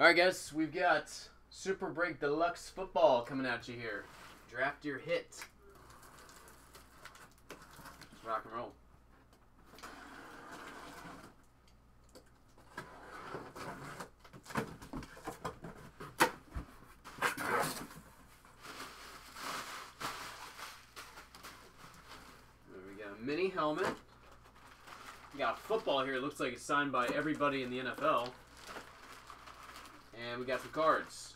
All right, guys, we've got Super Break Deluxe football coming at you here. Draft your hit. Rock and roll. There we go. Mini helmet. We got a football here. It looks like it's signed by everybody in the NFL. And we got some cards.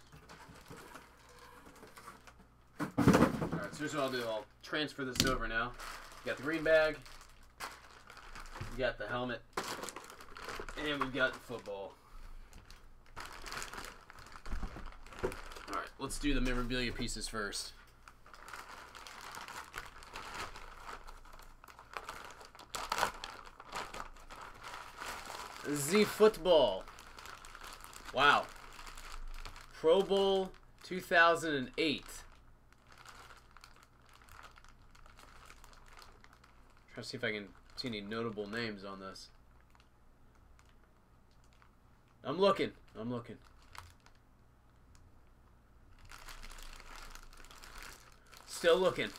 Alright, so here's what I'll do. I'll transfer this over now. We got the green bag. We got the helmet. And we've got the football. Alright, let's do the memorabilia pieces first. Z football. Wow. Pro Bowl 2008. Try to see if I can see any notable names on this. I'm looking. I'm looking. Still looking.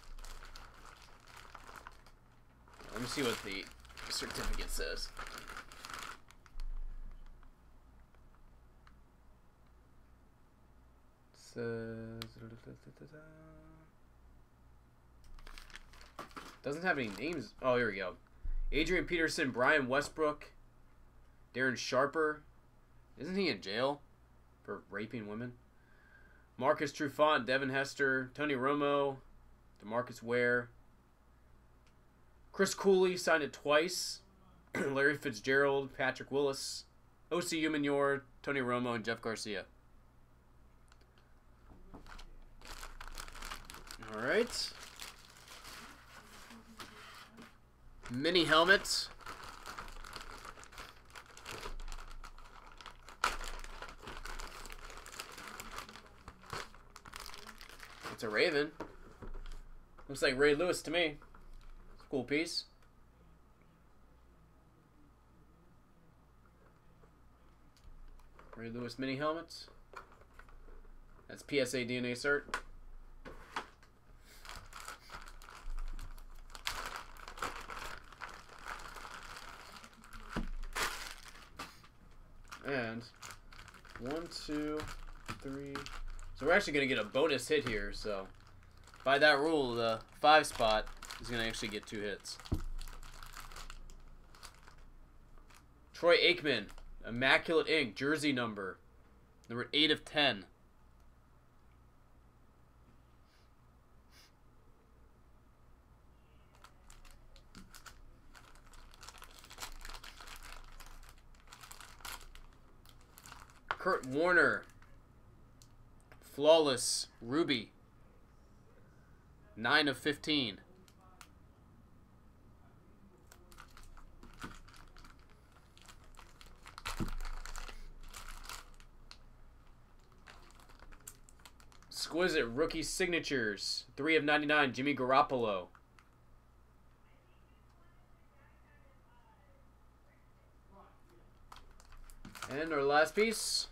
Let me see what the certificate says. Doesn't have any names. Oh, here we go. Adrian Peterson, Brian Westbrook, Darren Sharper. Isn't he in jail for raping women? Marcus Trufant, Devin Hester, Tony Romo, DeMarcus Ware. Chris Cooley signed it twice. Larry Fitzgerald, Patrick Willis, Osi Umenyiora, Tony Romo, and Jeff Garcia. All right. Mini helmets. It's a Raven. Looks like Ray Lewis to me. Cool piece. Ray Lewis mini helmets. That's PSA DNA cert. And one, two, three. So we're actually going to get a bonus hit here. So by that rule, the five spot is going to actually get two hits. Troy Aikman, Immaculate Ink, jersey number. Number 8 of 10. Kurt Warner. Flawless. Ruby. 9 of 15. Exquisite rookie signatures. 3 of 99. Jimmy Garoppolo. And our last piece.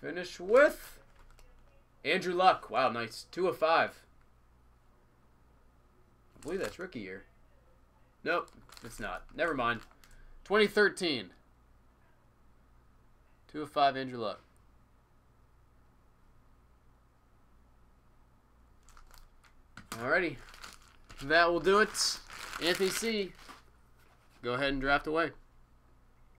Finish with Andrew Luck. Wow, nice. Two of five. I believe that's rookie year. Nope, it's not. Never mind. 2013. Two of five, Andrew Luck. Alrighty. That will do it. Anthony C. Go ahead and draft away.